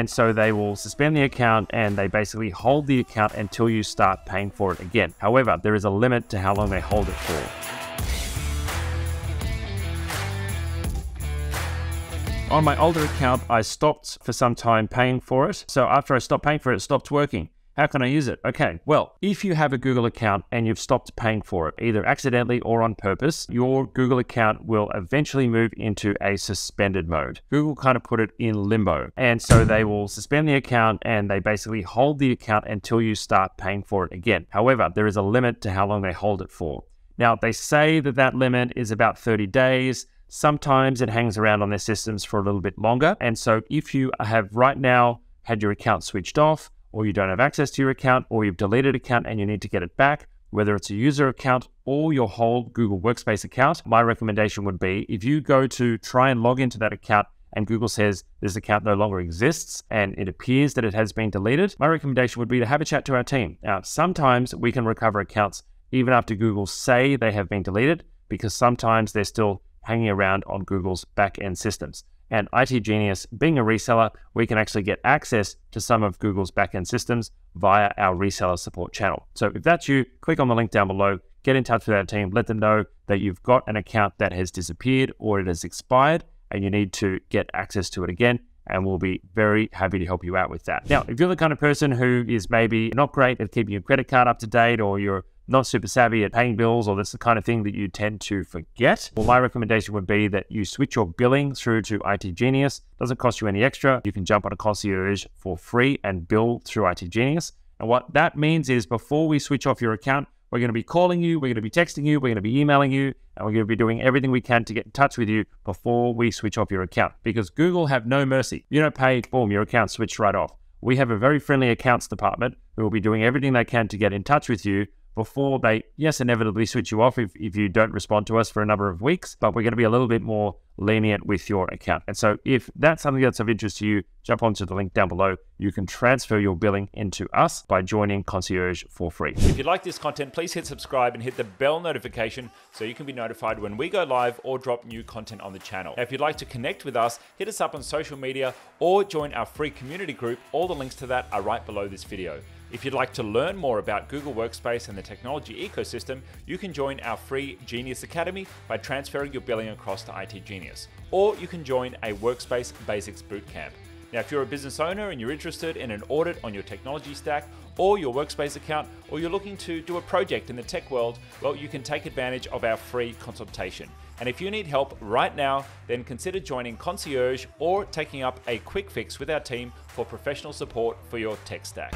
And so they will suspend the account and they basically hold the account until you start paying for it again. However, there is a limit to how long they hold it for. On my older account, I stopped for some time paying for it. So after I stopped paying for it, it stopped working. How can I use it? Okay, well, if you have a Google account and you've stopped paying for it, either accidentally or on purpose, your Google account will eventually move into a suspended mode. Google kind of put it in limbo. And so they will suspend the account and they basically hold the account until you start paying for it again. However, there is a limit to how long they hold it for. Now, they say that that limit is about 30 days. Sometimes it hangs around on their systems for a little bit longer. And so if you have right now had your account switched off, or you don't have access to your account, or you've deleted account and you need to get it back, whether it's a user account or your whole Google Workspace account, my recommendation would be if you go to try and log into that account and Google says this account no longer exists and it appears that it has been deleted, my recommendation would be to have a chat to our team. Now, sometimes we can recover accounts even after Google say they have been deleted because sometimes they're still hanging around on Google's back-end systems. And IT Genius, being a reseller, we can actually get access to some of Google's back-end systems via our reseller support channel. So if that's you, click on the link down below, get in touch with our team, let them know that you've got an account that has disappeared or it has expired and you need to get access to it again and we'll be very happy to help you out with that. Now, if you're the kind of person who is maybe not great at keeping your credit card up to date or you're not super savvy at paying bills or that's the kind of thing that you tend to forget, well, my recommendation would be that you switch your billing through to IT Genius. Doesn't cost you any extra. You can jump on a concierge for free and bill through IT Genius. And what that means is before we switch off your account, we're going to be calling you, we're going to be texting you, we're going to be emailing you, and we're going to be doing everything we can to get in touch with you before we switch off your account. Because Google have no mercy. You don't pay, boom, your account switched right off. We have a very friendly accounts department who will be doing everything they can to get in touch with you before they, yes, inevitably switch you off if, if you don't respond to us for a number of weeks, but we're going to be a little bit more lenient with your account. And so if that's something that's of interest to you, jump onto the link down below. You can transfer your billing into us by joining Concierge for free. If you like this content, please hit subscribe and hit the bell notification so you can be notified when we go live or drop new content on the channel. Now, if you'd like to connect with us, hit us up on social media or join our free community group. All the links to that are right below this video. If you'd like to learn more about Google Workspace and the technology ecosystem, you can join our free Genius Academy by transferring your billing across to IT Genius. Or you can join a Workspace Basics Bootcamp. Now, if you're a business owner and you're interested in an audit on your technology stack or your workspace account, or you're looking to do a project in the tech world, well, you can take advantage of our free consultation. And if you need help right now, then consider joining Concierge or taking up a quick fix with our team for professional support for your tech stack.